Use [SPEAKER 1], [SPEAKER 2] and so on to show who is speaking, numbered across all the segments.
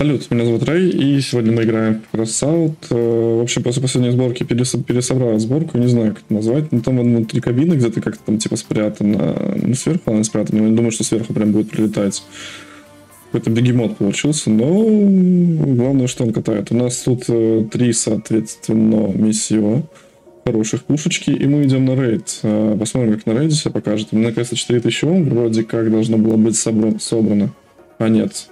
[SPEAKER 1] Салют, меня зовут Рэй, и сегодня мы играем в Crossout. Э, В общем, после последней сборки перес- пересобрал сборку, не знаю, как это назвать. Ну, там внутри кабины где-то как-то там типа спрятано. Ну, сверху она спрятана, но не думаю, что сверху прям будет прилетать. Какой-то бегемот получился, но главное, что он катает. У нас тут э, три, соответственно, миссио хороших пушечки, и мы идем на рейд. Э, Посмотрим, как на рейде себя покажет. У меня, наконец-то, 4000 Ом вроде как должно было быть собра- собрано. А нет,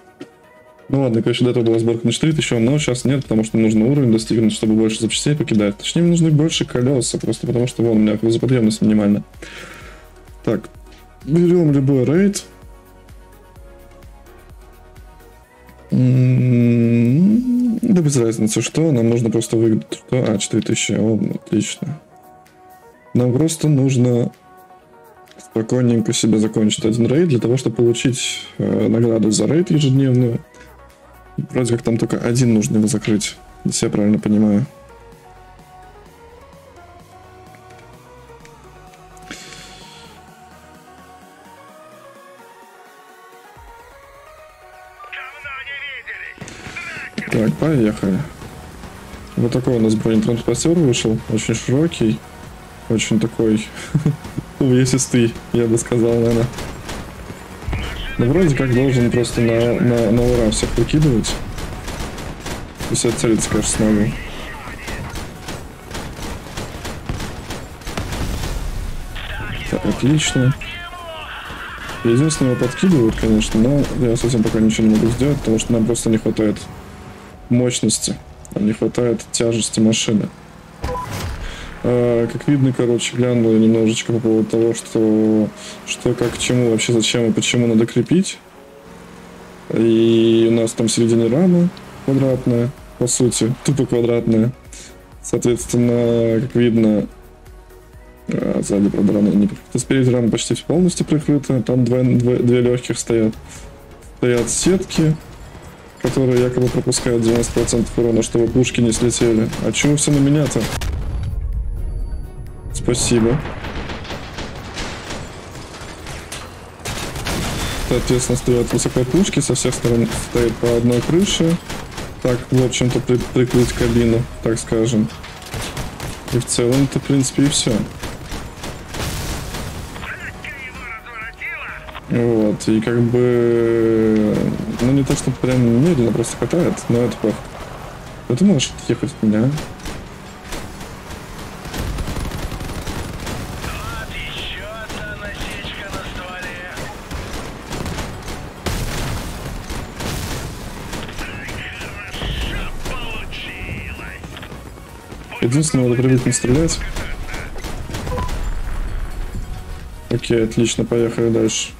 [SPEAKER 1] ну ладно, короче, до этого была сборка на 4000, но сейчас нет, потому что нужно уровень достигнуть, чтобы больше запчастей покидать. Точнее, мне нужны больше колеса, просто потому что вон у меня грузоподъемность минимальна. Так, берем любой рейд. М, Да без разницы, что, нам нужно просто выиграть. Что? А, 4000, о, отлично. Нам просто нужно спокойненько себе закончить один рейд для того, чтобы получить э, награду за рейд ежедневную. Вроде как там только один нужно его закрыть, если я правильно понимаю. Так, поехали. Вот такой у нас бронетранспортер вышел, очень широкий, очень такой увесистый, я бы сказал, наверное. Ну, вроде как должен просто на, на, на ура всех выкидывать. Если я целиться, конечно, смогу. Так, отлично. Единственное, подкидывают, конечно, но я с этим пока ничего не могу сделать, потому что нам просто не хватает мощности. Нам не хватает тяжести машины. А, как видно, короче, глянул немножечко по поводу того, что, что как к чему, вообще зачем и почему надо крепить. И у нас там в середине рама квадратная, по сути, тупо квадратная. Соответственно, как видно, а, сзади, правда, рама не прикрыта. Спереди рама почти полностью прикрыта. Там два, две, две легких стоят. Стоят сетки, которые якобы пропускают 90% урона, чтобы пушки не слетели. А чего все на меня-то? Спасибо. Соответственно, стоят высокопушки, со всех сторон стоит по одной крыше. Так, в общем-то, при- прикрыть кабину, так скажем. И в целом-то, в принципе, и все. Вот, и как бы... Ну, не то, что прям медленно просто катает, но это пофиг. Да ты можешь отъехать от меня, Единственное, надо привыкнуть стрелять. Окей, отлично, поехали дальше.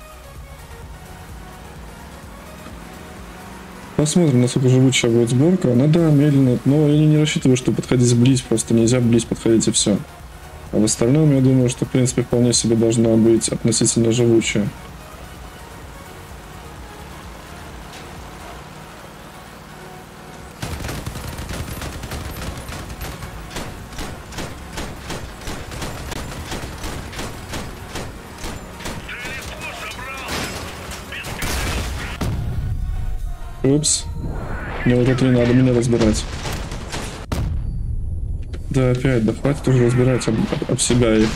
[SPEAKER 1] Посмотрим, насколько живучая будет сборка. Она, да, медленно, но я не рассчитываю, что подходить близ, просто нельзя близ подходить и все. А в остальном, я думаю, что, в принципе, вполне себе должна быть относительно живучая. Мне вот это не надо меня разбирать. Да опять, да хватит уже разбирать об, об- себя их.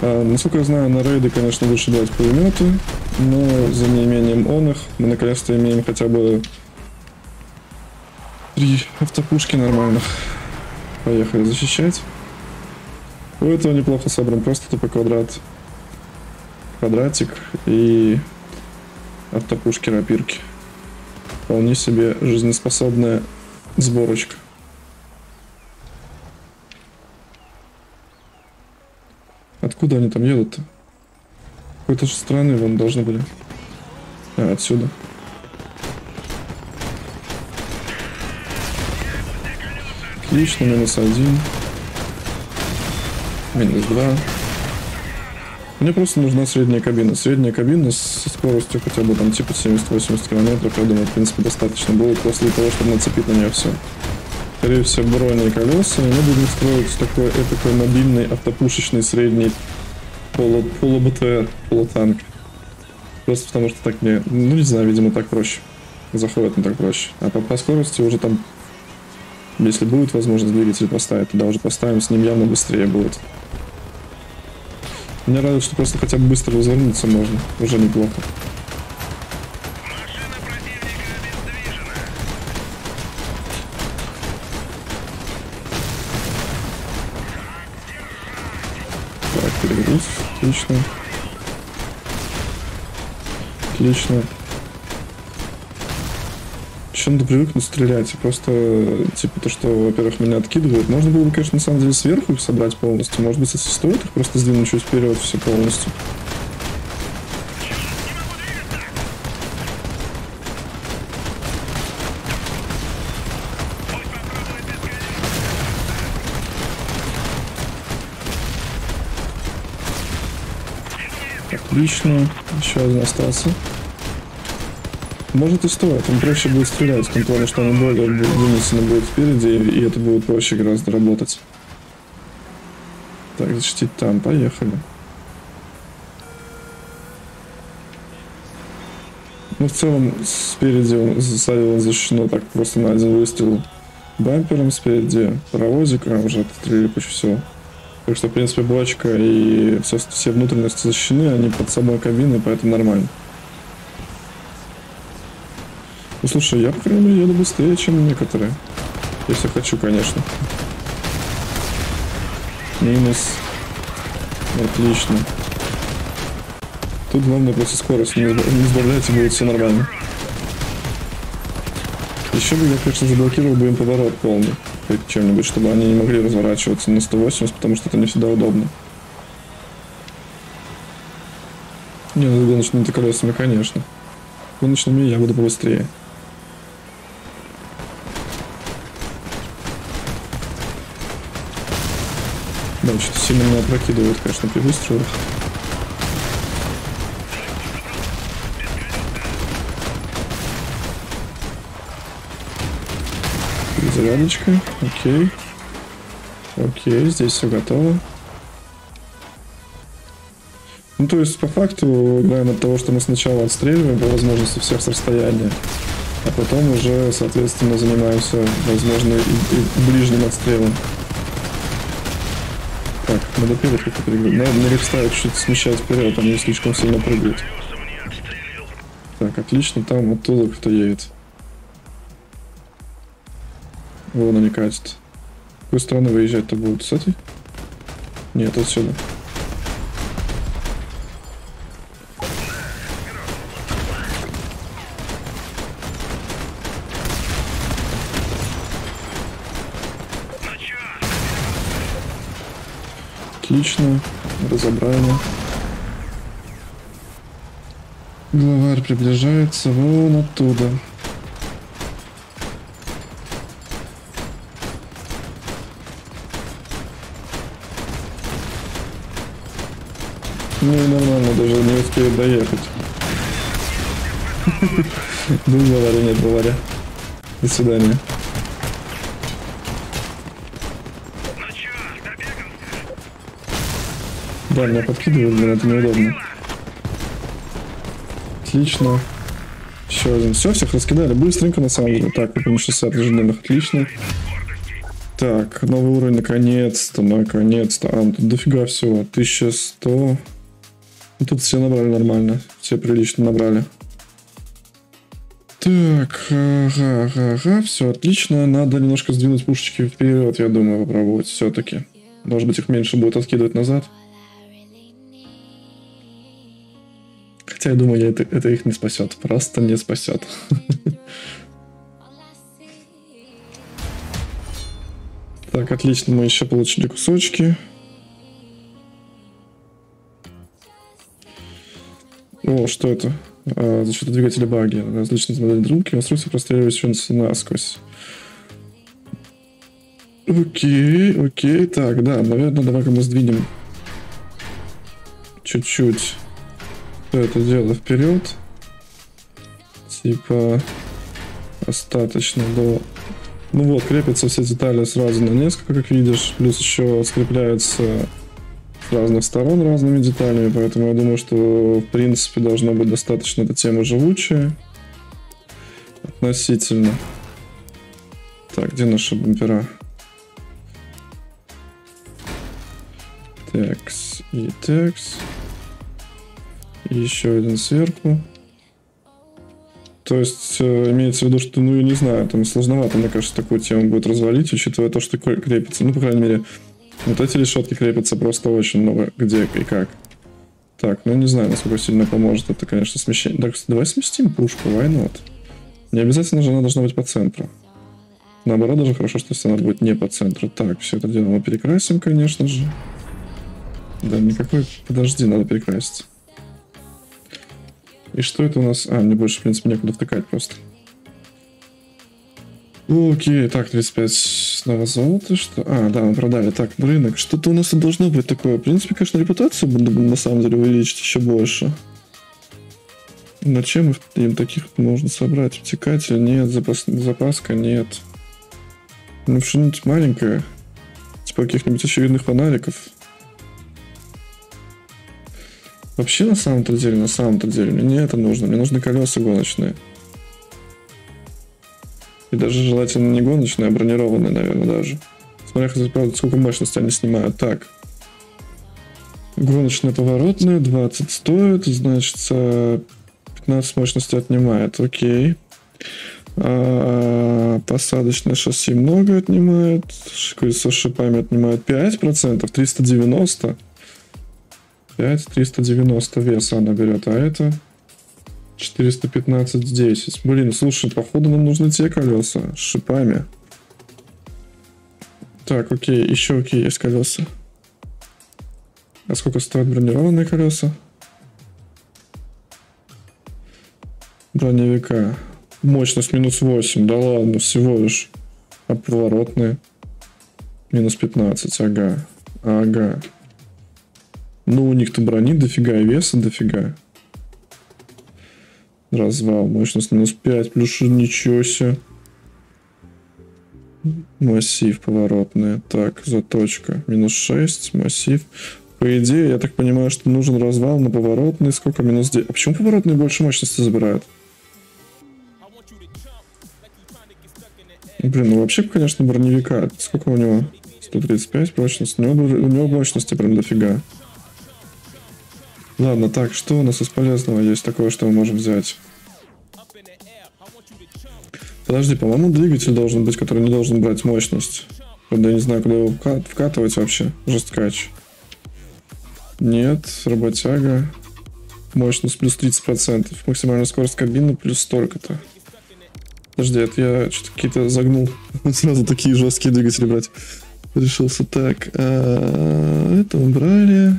[SPEAKER 1] А, насколько я знаю, на рейды, конечно, лучше делать пулеметы, но за неимением он их мы наконец-то имеем хотя бы три автопушки нормальных. Поехали защищать. У этого неплохо собран, просто тупо квадрат. Квадратик и автопушки рапирки. Вполне себе жизнеспособная сборочка. Откуда они там едут-то? Какой-то же страны вон должны были. А, отсюда. Отлично, минус один. Минус два. Мне просто нужна средняя кабина. Средняя кабина со скоростью хотя бы там типа 70-80 километров, я думаю, в принципе, достаточно будет после того, чтобы нацепить на нее все. Скорее всего, брони и колеса. И мы будем строить такой, такой мобильный автопушечный средний полу, полу БТР, полутанк. Просто потому что так мне, ну не знаю, видимо, так проще. Заходит не так проще. А по, по скорости уже там, если будет возможность двигатель поставить, тогда уже поставим, с ним явно быстрее будет. Меня радует, что просто хотя бы быстро развернуться можно. Уже неплохо. Так, перегруз. Отлично. Отлично. Еще надо привыкнуть стрелять. И Просто, типа, то, что, во-первых, меня откидывают. Можно было бы, конечно, на самом деле сверху их собрать полностью. Может быть, если стоит их просто сдвинуть чуть вперед все полностью. Отлично. Еще один остался. Может и стоит, им проще будет стрелять, в том плане, что они более бу- вынесены будут впереди, и это будет проще гораздо работать. Так, защитить там, поехали. Ну, в целом, спереди он- он защищено так просто на один выстрел бампером, спереди паровозик, а уже отстрелили кучу всего. Так что, в принципе, бочка и все, все внутренности защищены, они под самой кабиной, поэтому нормально. Ну, слушай, я, по крайней мере, еду быстрее, чем некоторые. Если хочу, конечно. Минус. Отлично. Тут главное просто скорость. Не, не сбавляйте, будет все нормально. Еще бы я, конечно, заблокировал бы им поворот полный. Чем-нибудь, чтобы они не могли разворачиваться на 180, потому что это не всегда удобно. Не, ну гоночными колесами, конечно. Гоночными я буду побыстрее. Да, что-то сильно меня опрокидывает, конечно, при выстрелах. Зарядочка, окей. Окей, здесь все готово. Ну, то есть, по факту, играем от того, что мы сначала отстреливаем по возможности всех с расстояния, а потом уже, соответственно, занимаемся, возможно, и, и ближним отстрелом. Перед как-то перегрузить. Надо на рефстайл чуть смещать вперед, они слишком сильно прыгают. Так, отлично, там оттуда кто едет. Вон они катят. С какой стороны выезжать-то будут? С этой? Нет, отсюда. Отлично, разобрали. Главарь приближается вон оттуда. Ну и нормально, даже не успеет доехать. Ну, главаря нет, главаря. До свидания. Меня подкидывают, блин, это неудобно. Отлично. Еще один. Все, всех раскидали быстренько, на самом деле. Так, купим 60 ежедневных. Отлично. Так, новый уровень, наконец-то, наконец-то. А, ну тут дофига всего. 1100. Ну, тут все набрали нормально. Все прилично набрали. Так, ага, ага, ага, все отлично. Надо немножко сдвинуть пушечки вперед, я думаю, попробовать все-таки. Может быть, их меньше будет откидывать назад. Хотя я думаю, это, это их не спасет. Просто не спасет. Так, отлично, мы еще получили кусочки. О, что это? А, защита двигателя баги. Различные модели друг конструкции простреливающиеся насквозь. Окей, окей. Так, да, наверное, давай-ка мы сдвинем чуть-чуть все это дело вперед. Типа остаточно до... Ну вот, крепятся все детали сразу на несколько, как видишь. Плюс еще скрепляются с разных сторон разными деталями, поэтому я думаю, что в принципе должна быть достаточно эта тема живучая. Относительно. Так, где наши бампера? Текс и текс. Еще один сверху. То есть э, имеется в виду, что, ну, я не знаю, там сложновато, мне кажется, такую тему будет развалить, учитывая то, что крепится. Ну, по крайней мере, вот эти решетки крепятся просто очень много где и как. Так, ну не знаю, насколько сильно поможет это, конечно, смещение. Так, давай сместим пушку, why not? Не обязательно же она должна быть по центру. Наоборот, даже хорошо, что если она будет не по центру. Так, все это дело мы перекрасим, конечно же. Да, никакой... Подожди, надо перекрасить. И что это у нас? А, мне больше, в принципе, некуда втыкать просто. Окей, так, 35 снова золото, что... А, да, мы продали. Так, рынок. Что-то у нас тут должно быть такое. В принципе, конечно, репутацию буду на самом деле увеличить еще больше. Но чем им таких можно собрать? Втекатель нет, запас... запаска нет. Ну, что-нибудь маленькое. Типа каких-нибудь очевидных фонариков. Вообще, на самом-то деле, на самом-то деле, мне не это нужно. Мне нужны колеса гоночные. И даже желательно не гоночные, а бронированные, наверное, даже. Смотря, правда, сколько мощности они снимают. Так. Гоночные поворотные, 20 стоит, значит, 15 мощности отнимает. Окей. А, посадочное шасси много отнимает. Со шипами отнимает 5%, 390. 5, 390 веса она берет, а это 415 10. Блин, слушай, походу нам нужны те колеса с шипами. Так, окей, еще окей, есть колеса. А сколько стоят бронированные колеса? Броневика. Мощность минус 8, да ладно, всего лишь. А поворотные? Минус 15, ага. Ага. Ну, у них-то брони дофига и веса дофига. Развал. Мощность минус 5. Плюс ничего себе. Массив поворотный. Так, заточка. Минус 6. Массив. По идее, я так понимаю, что нужен развал на поворотный. Сколько? Минус 9. А почему поворотные больше мощности забирают? Блин, ну вообще, конечно, броневика. Сколько у него? 135 прочность. У него, у него мощности прям дофига. Ладно, так, что у нас из полезного есть такое, что мы можем взять? Подожди, по-моему, двигатель должен быть, который не должен брать мощность. Правда, я не знаю, куда его вкатывать вообще. Жесткач. Нет, работяга. Мощность плюс 30%. Максимальная скорость кабины плюс столько-то. Подожди, это я что-то какие-то загнул. Сразу такие жесткие двигатели брать. Решился так. А, это убрали.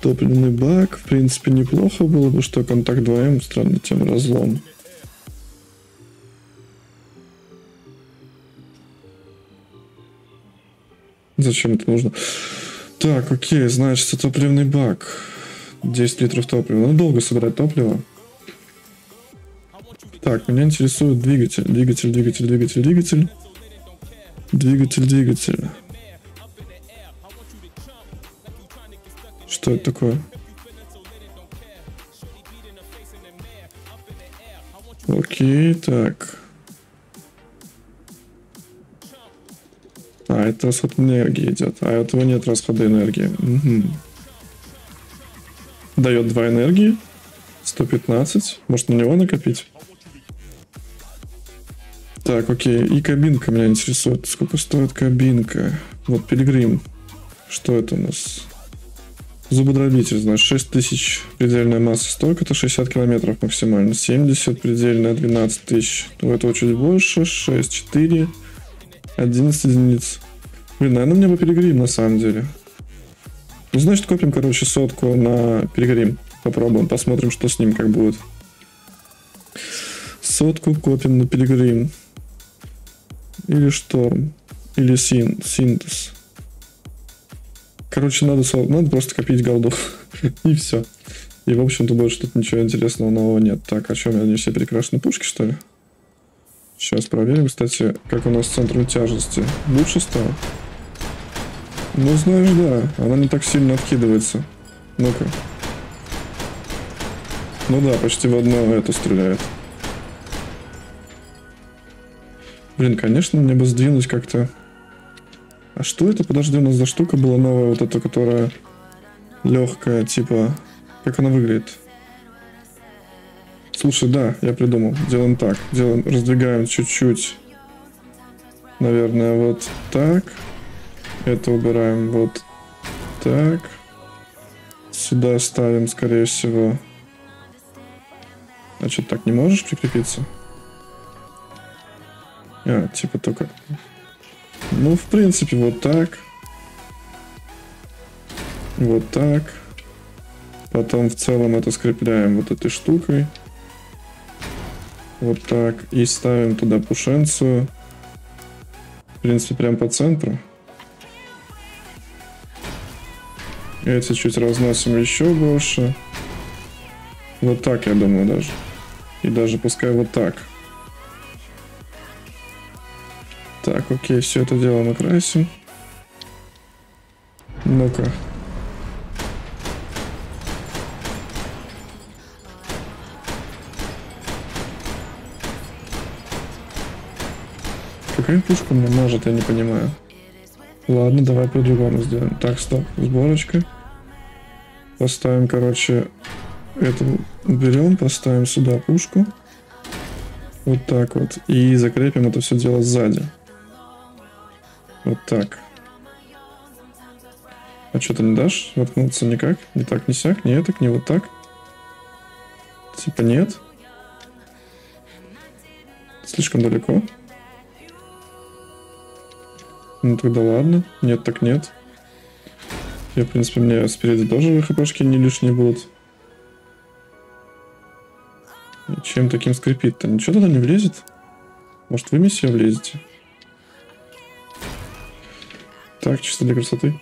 [SPEAKER 1] Топливный бак. В принципе, неплохо было бы, что контакт 2М, странно, тем разлом. Зачем это нужно? Так, окей, значит, топливный бак. 10 литров топлива. Ну, долго собирать топливо. Так, меня интересует двигатель. Двигатель, двигатель, двигатель, двигатель. Двигатель, двигатель. Что это такое? Окей, так. А, это расход энергии идет. А этого нет расхода энергии. Угу. Дает 2 энергии. 115. Может на него накопить? Так, окей. И кабинка меня интересует. Сколько стоит кабинка? Вот пилигрим. Что это у нас? Зубодробитель, значит, 6 тысяч предельная масса столько-то, 60 километров максимально, 70 предельная, 12 тысяч. У этого чуть больше, 6, 4, 11 единиц. Блин, наверное, мне бы перегрим на самом деле. Ну, значит, копим, короче, сотку на перегрим. Попробуем, посмотрим, что с ним как будет. Сотку копим на перегрим. Или шторм. Или син, синтез. Короче, надо, надо просто копить голду. И все. И, в общем-то, больше тут ничего интересного нового нет. Так, у меня не все перекрашены пушки, что ли? Сейчас проверим, кстати, как у нас с центром тяжести. Лучше стало? Ну, знаешь, да, она не так сильно откидывается. Ну-ка. Ну да, почти в одно это стреляет. Блин, конечно, мне бы сдвинуть как-то... А что это? Подожди, у нас за штука была новая, вот эта, которая легкая, типа... Как она выглядит? Слушай, да, я придумал. Делаем так. Делаем, раздвигаем чуть-чуть. Наверное, вот так. Это убираем вот так. Сюда ставим, скорее всего. Значит, так не можешь прикрепиться? А, типа только... Ну, в принципе, вот так. Вот так. Потом в целом это скрепляем вот этой штукой. Вот так. И ставим туда пушенцию. В принципе, прям по центру. Эти чуть разносим еще больше. Вот так, я думаю, даже. И даже пускай вот так. Так, окей, все это дело накрасим. Ну-ка. Какая пушка мне может, я не понимаю. Ладно, давай по-другому сделаем. Так, стоп, сборочка. Поставим, короче, эту берем, поставим сюда пушку. Вот так вот. И закрепим это все дело сзади. Вот так. А что ты не дашь? Воткнуться никак? Не так, не сяк? Не так, не вот так? Типа нет? Слишком далеко? Ну тогда ладно. Нет, так нет. Я, в принципе, мне спереди тоже хпшки не лишние будут. И чем таким скрипит-то? Ничего туда не влезет? Может, вы миссию влезете? Так, чисто для красоты.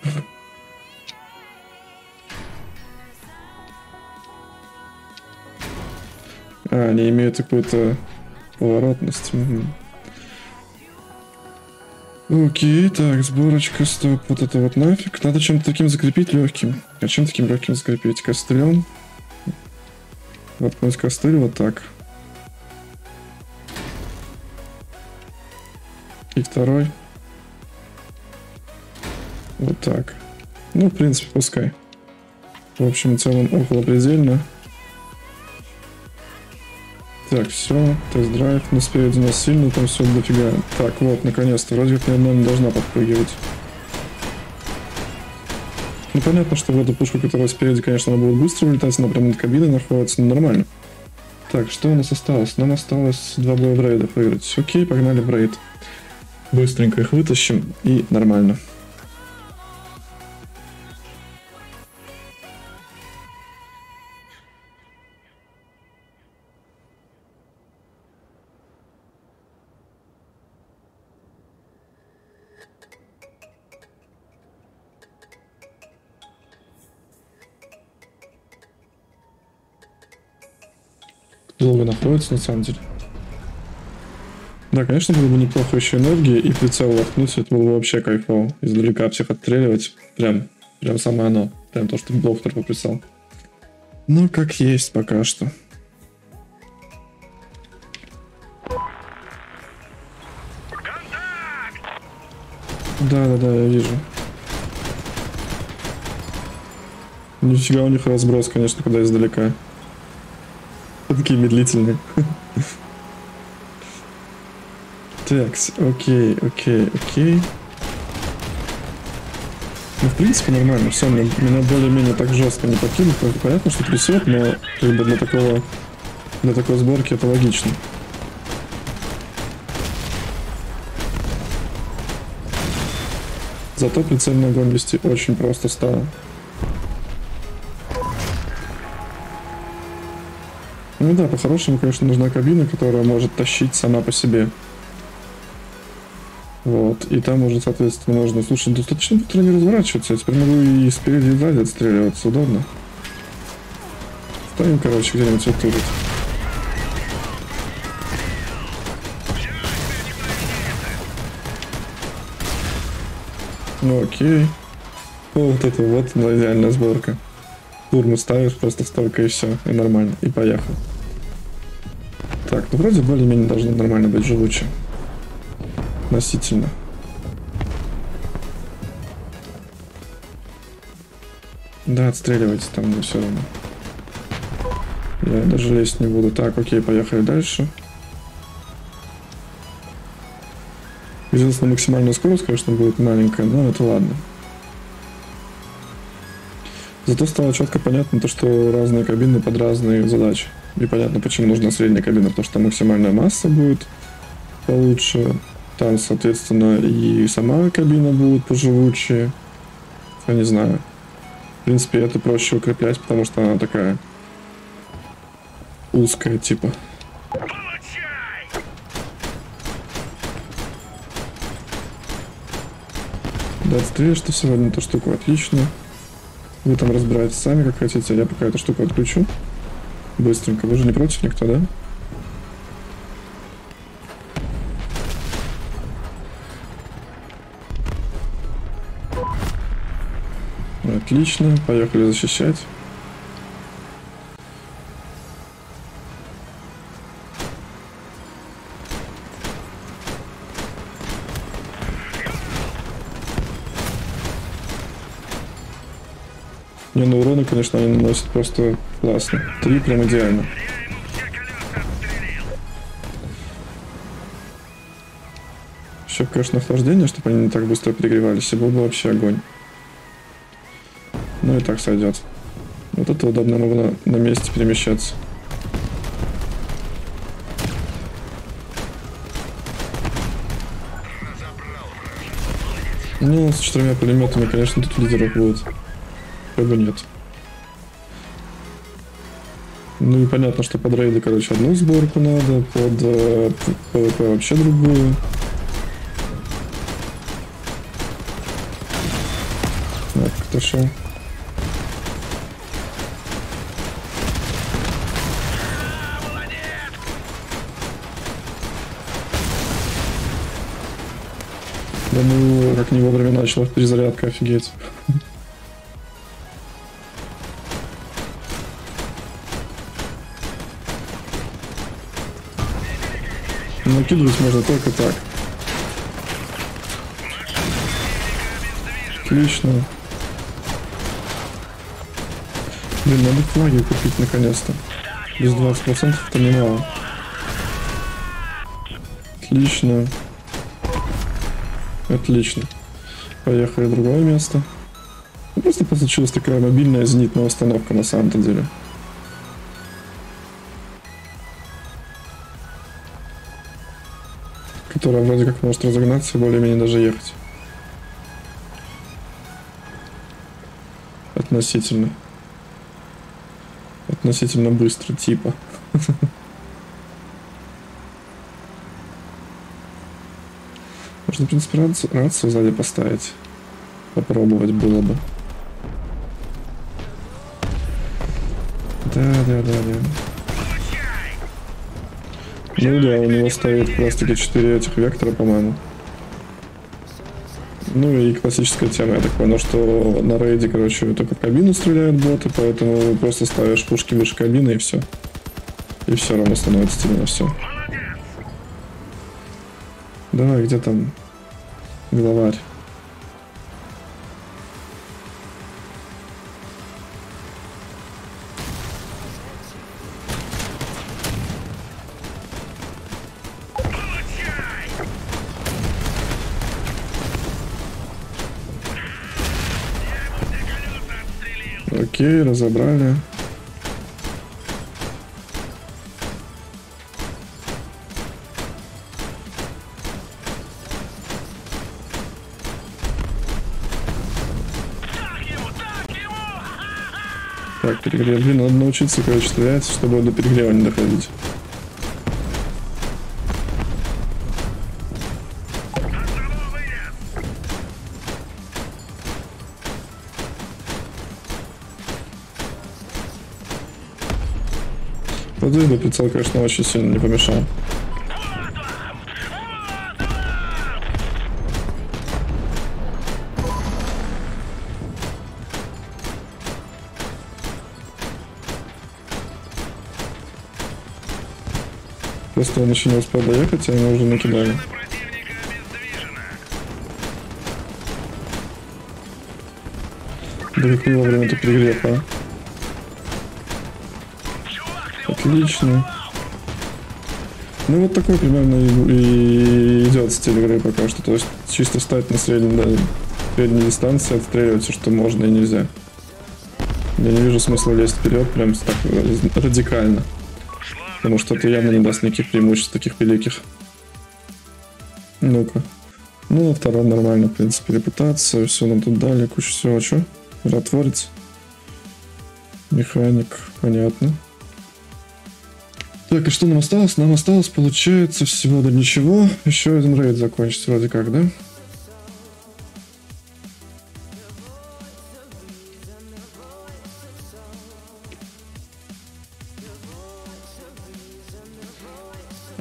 [SPEAKER 1] А, они имеют какую-то поворотность. Угу. Окей, так, сборочка, стоп, вот это вот нафиг. Надо чем-то таким закрепить легким. А чем таким легким закрепить? Костылем? Воткнуть костыль вот так. И второй. Вот так. Ну, в принципе, пускай. В общем и целом около предельно. Так, все, тест-драйв, но спереди нас сильно, там все дофига. Так, вот, наконец-то, вроде как ни не должна подпрыгивать. Ну, понятно, что в эту пушку, которая спереди, конечно, она будет быстро улетать, она прямо над кабиной находится, но нормально. Так, что у нас осталось? Нам осталось два боя в рейдов выиграть. Окей, погнали в рейд. Быстренько их вытащим и нормально. Долго находится на самом деле. Да, конечно, было бы неплохо еще энергии и прицел воткнуть, это было бы вообще кайфово. Издалека всех отстреливать. Прям, прям самое оно. Прям то, что доктор пописал. Ну, как есть пока что. Да, да, да, я вижу. Нифига у них разброс, конечно, когда издалека. Такие медлительные. Так, окей, окей, окей. Ну, в принципе, нормально. Все, меня, меня более-менее так жестко не покинут. Понятно, что трясет, но как бы для такого для такой сборки это логично. Зато прицельный огонь вести очень просто стало. Ну да, по-хорошему, конечно, нужна кабина, которая может тащить сама по себе. Вот, и там уже, соответственно, можно... Слушай, достаточно быстро не разворачиваться, я теперь могу и спереди, и сзади отстреливаться, удобно. Ставим, короче, где-нибудь вот тут. Ну окей. Вот это вот ну, идеальная сборка. Турму ставишь просто столько и все, и нормально, и поехал. Так, ну вроде более-менее должно нормально быть живуче. Относительно. Да, отстреливайте там, мне все равно. Я даже лезть не буду. Так, окей, поехали дальше. Единственное, максимальная скорость, конечно, будет маленькая, но это ладно. Зато стало четко понятно то, что разные кабины под разные задачи. И понятно, почему нужна средняя кабина, потому что максимальная масса будет получше. Там, соответственно, и сама кабина будет поживучее. Я не знаю. В принципе, это проще укреплять, потому что она такая узкая, типа.
[SPEAKER 2] Получай!
[SPEAKER 1] Да, отстрелишь ты сегодня эту штуку, отлично. Вы там разбираетесь сами, как хотите, а я пока эту штуку отключу. Быстренько. Вы же не против никто, да? Отлично, поехали защищать. Не, ну урона, конечно, они наносят просто классно. Три прям идеально. Еще, конечно, охлаждение, чтобы они не так быстро перегревались, и был бы вообще огонь. Ну и так сойдет. Вот это удобно, могу на, на месте перемещаться. Ну, с четырьмя пулеметами, конечно, тут лидеров будет. Как нет. Ну и понятно, что под рейды, короче, одну сборку надо, под э, вообще другую. Так, кто шел? Да ну, как не вовремя началась перезарядка, офигеть. Накидывать можно только так. Отлично. Блин, надо флаги купить наконец-то. Без 20% это немало. Отлично. Отлично. Поехали в другое место. Ну, Просто получилась такая мобильная зенитная установка на самом-то деле. Которая вроде как может разогнаться и более-менее даже ехать. Относительно. Относительно быстро, типа. Можно, в принципе, рацию, сзади поставить. Попробовать было бы. Да, да, да, да. Ну да, у него стоит как раз таки 4 этих вектора, по-моему. Ну и классическая тема, я так понял, что на рейде, короче, только кабину стреляют боты, поэтому просто ставишь пушки выше кабины и все. И все равно становится тебе на все. Давай, где там главарь? Окей, разобрали.
[SPEAKER 2] Так
[SPEAKER 1] перегрев. Блин, надо научиться, короче, стрелять, чтобы до перегрева не доходить.
[SPEAKER 2] звезды,
[SPEAKER 1] но прицел, конечно, очень сильно не помешал. Просто он еще не успел доехать, а его уже накидали. Да какое время-то перегрев, а? Отлично. Ну вот такой примерно и, и идет стиль игры пока что. То есть чисто стать на средней, да, средней дистанции, отстреливать все, что можно и нельзя. Я не вижу смысла лезть вперед прям так э, радикально. Потому что это явно не даст никаких преимуществ таких великих. Ну-ка. Ну, на втором нормально, в принципе, репутация, все нам тут дали, куча всего. Что? Миротворец. Механик, понятно. Так, и что нам осталось? Нам осталось, получается, всего до ничего. Еще один рейд закончится вроде как, да?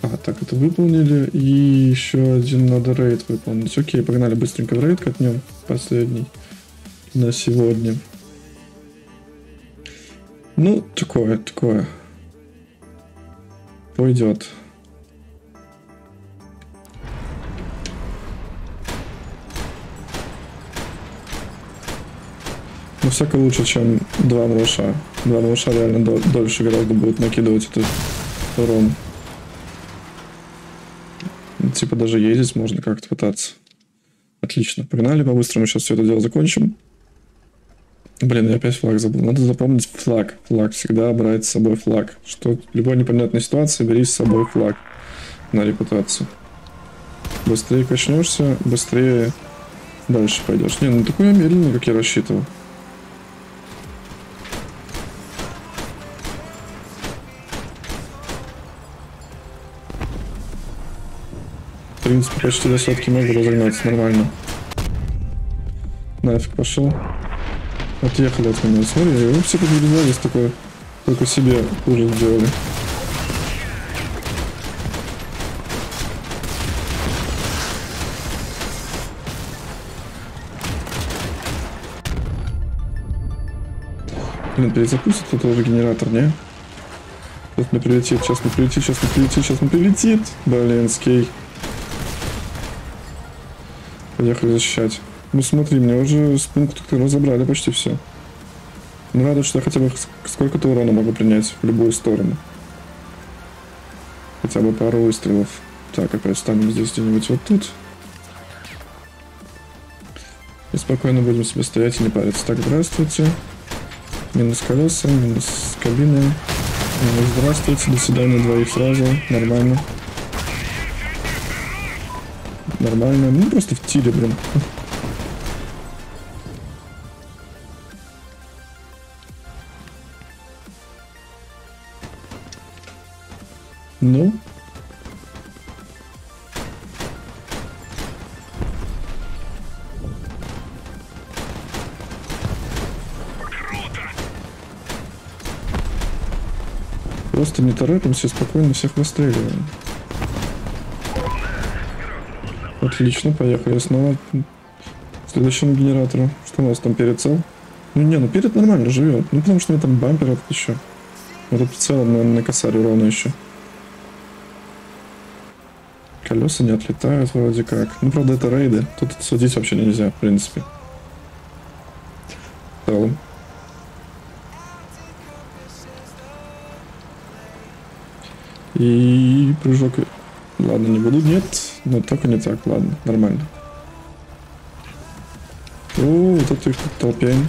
[SPEAKER 1] А, так, это выполнили. И еще один надо рейд выполнить. Окей, погнали быстренько в рейд катнем. Последний на сегодня. Ну, такое, такое. Пойдет. Ну, всяко лучше, чем два малыша. Два малыша реально дол- дольше гораздо будут накидывать этот урон. Ну, Типа даже ездить можно как-то пытаться. Отлично. Погнали по-быстрому. Сейчас все это дело закончим. Блин, я опять флаг забыл. Надо запомнить флаг. Флаг. Всегда брать с собой флаг. Что в любой непонятной ситуации бери с собой флаг на репутацию. Быстрее качнешься, быстрее дальше пойдешь. Не, ну такой я медленный, как я рассчитывал. В принципе, почти до сотки могу разогнаться нормально. Нафиг пошел. Отъехали от меня. Смотри, вы все как вырезались, такое только себе хуже сделали. Блин, перезапустит тут уже генератор, не? Сейчас не прилетит, сейчас не прилетит, сейчас не прилетит, сейчас не прилетит. Блин, скей. Поехали защищать. Ну смотри, мне уже с пункта разобрали почти все. Ну радует, что я хотя бы ск- сколько-то урона могу принять в любую сторону. Хотя бы пару выстрелов. Так, опять станем здесь где-нибудь вот тут. И спокойно будем себе стоять и не париться. Так, здравствуйте. Минус колеса, минус кабины. Минус здравствуйте, до свидания двоих сразу. Нормально. Нормально. Ну просто в тире, блин. Ну, просто не торопимся, спокойно всех расстреливаем. Отлично, поехали снова к следующему генератору. Что у нас там перед цел? Ну не, ну перед нормально живет. Ну потому что у меня там бампер этот еще. Этот в целом, наверное, на косарь урона еще. Колеса не отлетают вроде как. Ну, правда, это рейды. Тут судить вообще нельзя, в принципе. В целом. И прыжок... Ладно, не буду. Нет, но только не так. Ладно, нормально. О, вот это их тут толпень.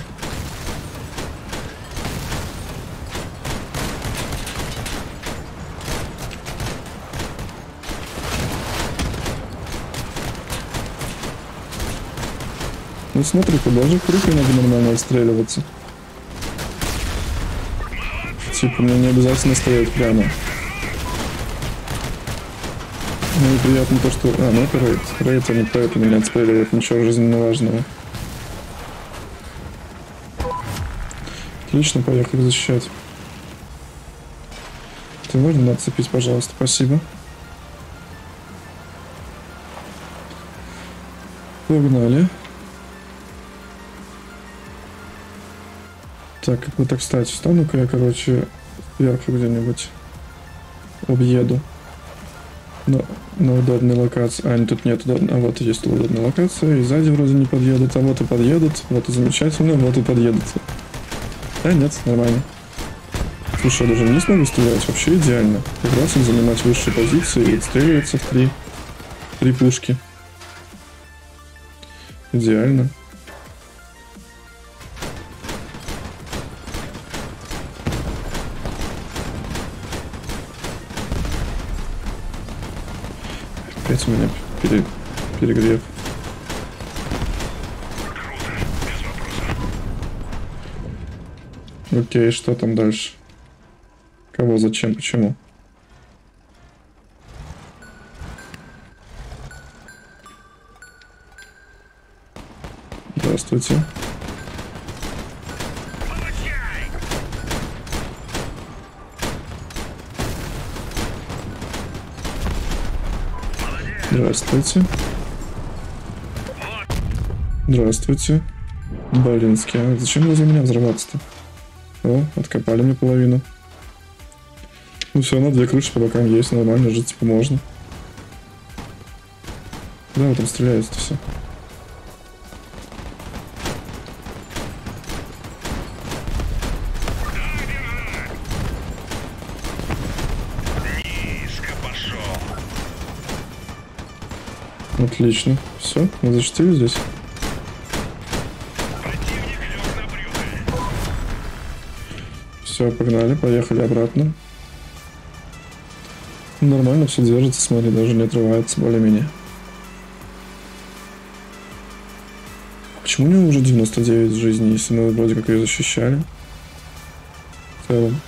[SPEAKER 1] Ну смотри-ка, даже крупно надо нормально отстреливаться. Типа, мне не обязательно стоять прямо. Ну и приятно то, что... А, ну это рейд. Рейд, они поэтому не отстреливают ничего жизненно важного. Отлично, поехали защищать. Ты можно отцепить, пожалуйста, спасибо. Погнали. Так, как бы так встать? Встану-ка я, короче, сверху где-нибудь. Объеду. на, на удобной локации. А, тут нет удобной. А вот есть удобная локация. И сзади вроде не подъедут. А вот и подъедут. Вот и замечательно. Вот и подъедут. Да, нет, нормально. Слушай, я даже не смогу стрелять. Вообще идеально. Им занимать высшие позиции и отстреливаться в три, три пушки. Идеально. Опять у меня пере... перегрев. Окей, что там дальше? Кого, зачем, почему? Здравствуйте. Здравствуйте. Здравствуйте. Блинский, а зачем возле меня взрываться-то? О, откопали мне половину. Ну все, на две крыши по бокам есть, нормально, жить типа можно. Да, вы там стреляете все. Отлично. Все, мы защитили здесь. Все, погнали, поехали обратно. Нормально все держится, смотри, даже не отрывается более-менее. Почему у него уже 99 жизней, если мы вроде как ее защищали? В целом.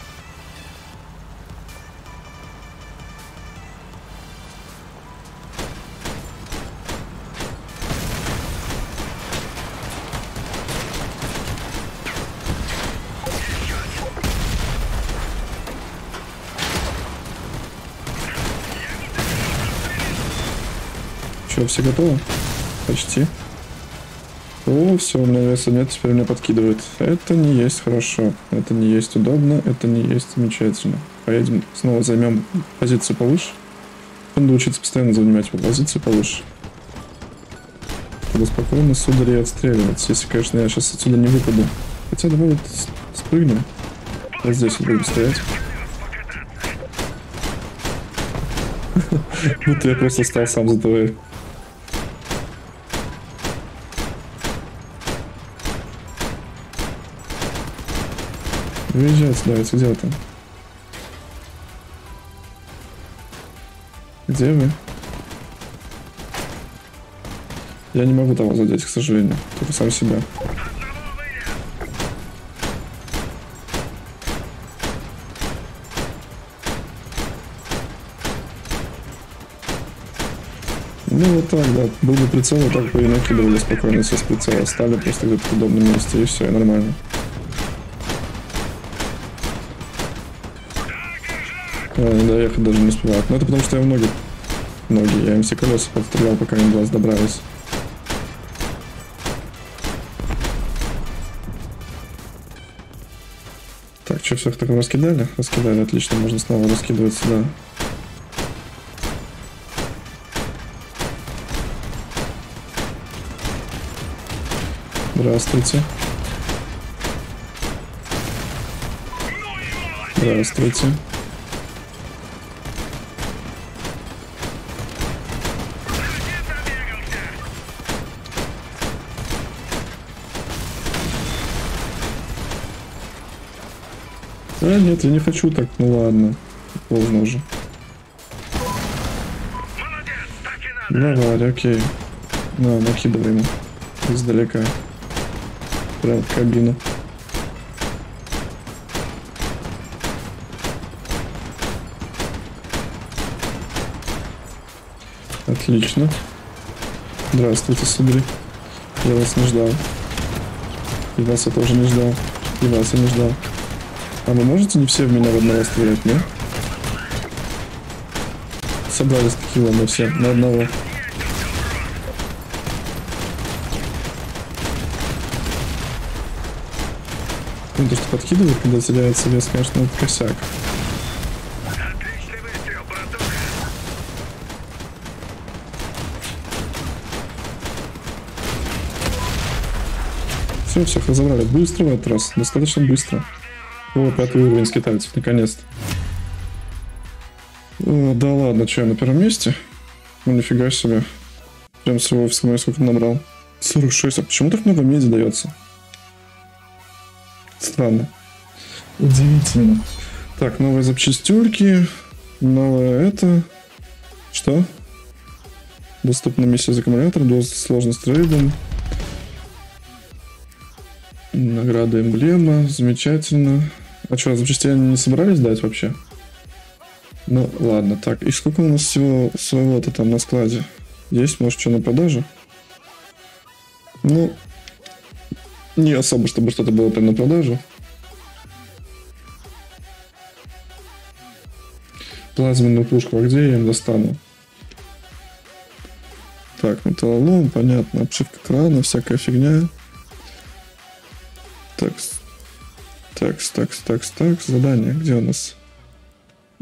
[SPEAKER 1] Че, все готовы? Почти. О, все, у меня веса нет, теперь меня подкидывает. Это не есть хорошо, это не есть удобно, это не есть замечательно. Поедем, снова займем позицию повыше. Надо учиться постоянно занимать позицию повыше. Чтобы спокойно сударь и отстреливаться. Если, конечно, я сейчас отсюда не выпаду. Хотя давай вот спрыгнем. Вот здесь вот будем стоять. Будто я просто стал сам за тобой. Выезжай сюда, это где там? Где вы? Я не могу того задеть, к сожалению. Только сам себя. Ну вот так, да. Был бы прицел, так бы и накидывали спокойно все с прицела. Стали просто где-то в удобном месте, и все, и нормально. Доехать даже не успевают. Но это потому что я ноги. Ноги. Я им все колеса подстрелял, пока до вас добрались. Так, что, всех так раскидали? Раскидали, отлично, можно снова раскидывать сюда. Здравствуйте. Здравствуйте. А, нет, я не хочу так. Ну ладно. Поздно уже.
[SPEAKER 2] Молодец.
[SPEAKER 1] Давай, окей. На, накидывай ему. Издалека. Прям в кабину. Отлично. Здравствуйте, сударь. Я вас не ждал. И вас я тоже не ждал. И вас я не ждал. А вы можете не все в меня в одного стрелять, нет? Собрались такие мы все, на одного. Ну, то, что подкидывает, когда теряется вес, конечно, ну, это косяк. Все, всех разобрали быстро в этот раз, достаточно быстро. О, пятый уровень с китайцев, наконец-то. О, да ладно, что, я на первом месте? Ну, нифига себе. Прям всего смотри, сколько набрал. 46. А почему так много меди дается? Странно. Удивительно. Так, новые запчастюрки. Новое это. Что? Доступна миссия за аккумулятор. Сложность трейдом. Награда эмблема. Замечательно. А что, запчасти они не собрались дать вообще? Ну, ладно, так. И сколько у нас всего своего-то там на складе? Есть, может, что на продаже? Ну, не особо, чтобы что-то было прям на продажу. Плазменную пушку, а где я им достану? Так, металлолом, понятно, обшивка крана, всякая фигня. Такс, такс, такс, такс, такс, задание, где у нас?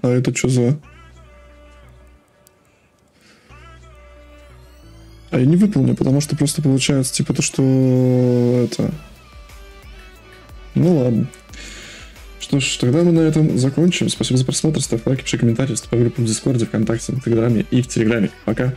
[SPEAKER 1] А это что за... А я не выполню, потому что просто получается типа то, что это... Ну ладно. Что ж, тогда мы на этом закончим. Спасибо за просмотр, ставь лайки, пиши комментарии, вступай в группу в Дискорде, ВКонтакте, Инстаграме и в Телеграме. Пока.